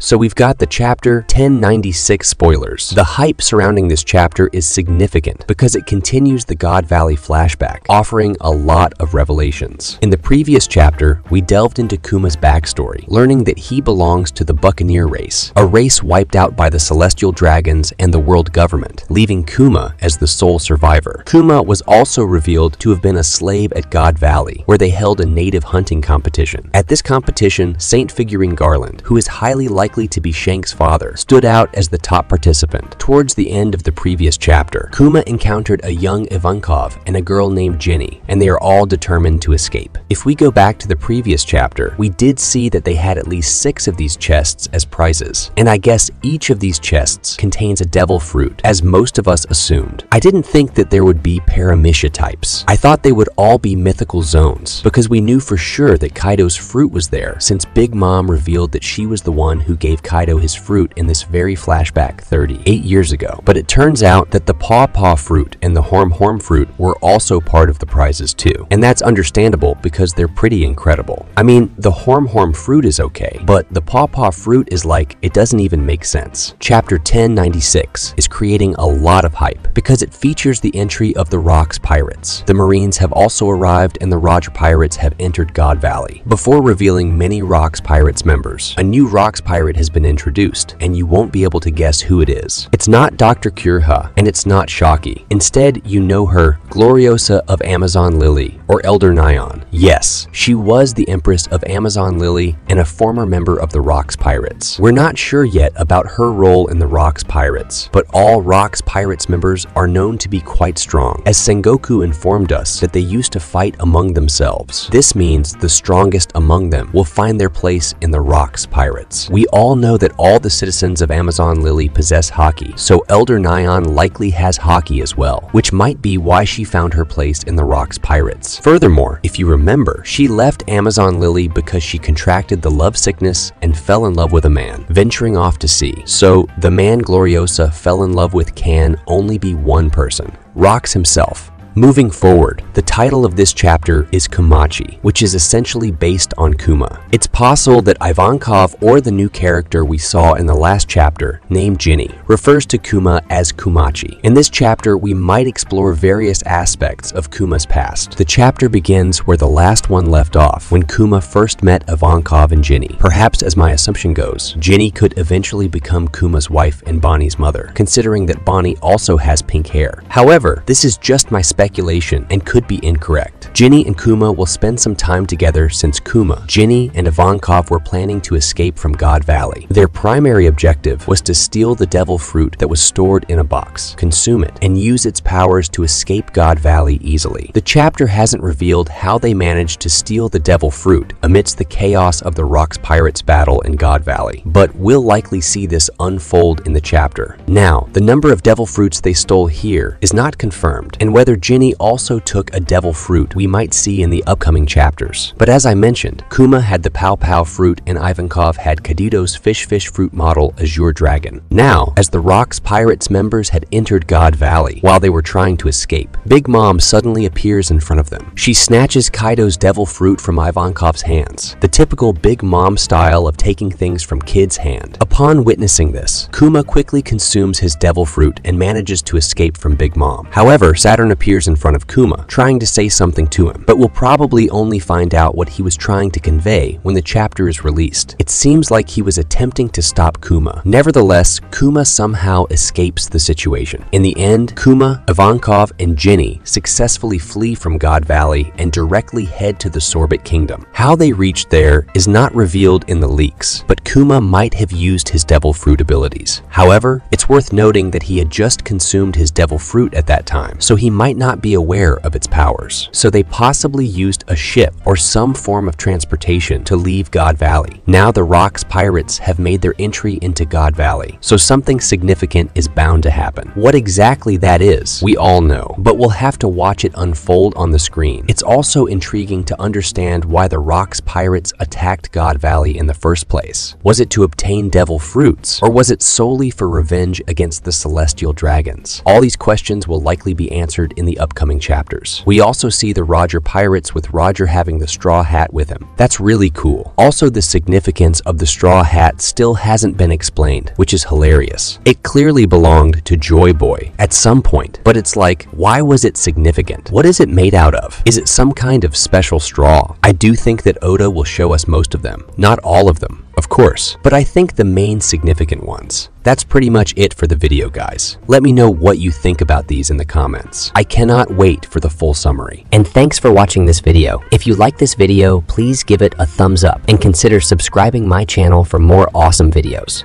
So we've got the chapter 1096 spoilers. The hype surrounding this chapter is significant because it continues the God Valley flashback, offering a lot of revelations. In the previous chapter, we delved into Kuma's backstory, learning that he belongs to the Buccaneer race, a race wiped out by the Celestial Dragons and the world government, leaving Kuma as the sole survivor. Kuma was also revealed to have been a slave at God Valley, where they held a native hunting competition. At this competition, Saint Figurine Garland, who is highly likely likely to be Shanks' father, stood out as the top participant. Towards the end of the previous chapter, Kuma encountered a young Ivankov and a girl named Jinny, and they are all determined to escape. If we go back to the previous chapter, we did see that they had at least six of these chests as prizes, and I guess each of these chests contains a devil fruit, as most of us assumed. I didn't think that there would be Paramecia types. I thought they would all be mythical Zoans, because we knew for sure that Kaido's fruit was there, since Big Mom revealed that she was the one who gave Kaido his fruit in this very flashback 38 years ago. But it turns out that the Paw Paw fruit and the Horm Horm fruit were also part of the prizes too. And that's understandable because they're pretty incredible. I mean, the Horm Horm fruit is okay, but the Paw Paw fruit is like, it doesn't even make sense. Chapter 1096 is creating a lot of hype because it features the entry of the Rocks Pirates. The Marines have also arrived and the Roger Pirates have entered God Valley. Before revealing many Rocks Pirates members, a new Rocks Pirate pirate has been introduced, and you won't be able to guess who it is. It's not Dr. Kureha, and it's not Shakky. Instead, you know her, Gloriosa of Amazon Lily, or Elder Nyon. Yes, she was the Empress of Amazon Lily and a former member of the Rocks Pirates. We're not sure yet about her role in the Rocks Pirates, but all Rocks Pirates members are known to be quite strong, as Sengoku informed us that they used to fight among themselves. This means the strongest among them will find their place in the Rocks Pirates. We all know that all the citizens of Amazon Lily possess haki, so Elder Nyon likely has haki as well, which might be why she found her place in the Rocks Pirates. Furthermore, if you remember, she left Amazon Lily because she contracted the love sickness and fell in love with a man, venturing off to sea. So, the man Gloriosa fell in love with can only be one person, Rocks himself, Moving forward, the title of this chapter is Kumachi, which is essentially based on Kuma. It's possible that Ivankov or the new character we saw in the last chapter, named Jinny, refers to Kuma as Kumachi. In this chapter, we might explore various aspects of Kuma's past. The chapter begins where the last one left off, when Kuma first met Ivankov and Jinny. Perhaps as my assumption goes, Jinny could eventually become Kuma's wife and Bonnie's mother, considering that Bonnie also has pink hair. However, this is just my speculation speculation and could be incorrect. Jinny and Kuma will spend some time together since Kuma, Jinny, and Ivankov were planning to escape from God Valley. Their primary objective was to steal the devil fruit that was stored in a box, consume it, and use its powers to escape God Valley easily. The chapter hasn't revealed how they managed to steal the devil fruit amidst the chaos of the Rocks Pirates battle in God Valley, but we'll likely see this unfold in the chapter. Now, the number of devil fruits they stole here is not confirmed, and whether Jinny also took a devil fruit we might see in the upcoming chapters. But as I mentioned, Kuma had the Paw Paw fruit and Ivankov had Kaido's Fish Fish fruit model Azure Dragon. Now, as the Rocks Pirates members had entered God Valley while they were trying to escape, Big Mom suddenly appears in front of them. She snatches Kaido's devil fruit from Ivankov's hands, the typical Big Mom style of taking things from kid's hand. Upon witnessing this, Kuma quickly consumes his devil fruit and manages to escape from Big Mom. However, Saturn appears in front of Kuma, trying to say something to him, but we'll probably only find out what he was trying to convey when the chapter is released. It seems like he was attempting to stop Kuma. Nevertheless, Kuma somehow escapes the situation. In the end, Kuma, Ivankov, and Jinny successfully flee from God Valley and directly head to the Sorbet Kingdom. How they reached there is not revealed in the leaks, but Kuma might have used his Devil Fruit abilities. However, it's worth noting that he had just consumed his Devil Fruit at that time, so he might not be aware of its powers. So they possibly used a ship or some form of transportation to leave God Valley. Now the Rocks pirates have made their entry into God Valley, so something significant is bound to happen. What exactly that is, we all know, but we'll have to watch it unfold on the screen. It's also intriguing to understand why the Rocks pirates attacked God Valley in the first place. Was it to obtain devil fruits, or was it solely for revenge against the celestial dragons? All these questions will likely be answered in the upcoming chapters. We also see the Roger pirates with Roger having the straw hat with him. That's really cool. Also, the significance of the straw hat still hasn't been explained, which is hilarious. It clearly belonged to Joy Boy at some point, but it's like, why was it significant? What is it made out of? Is it some kind of special straw? I do think that Oda will show us most of them, not all of them of course, but I think the main significant ones. That's pretty much it for the video, guys. Let me know what you think about these in the comments. I cannot wait for the full summary. And thanks for watching this video. If you like this video, please give it a thumbs up and consider subscribing my channel for more awesome videos.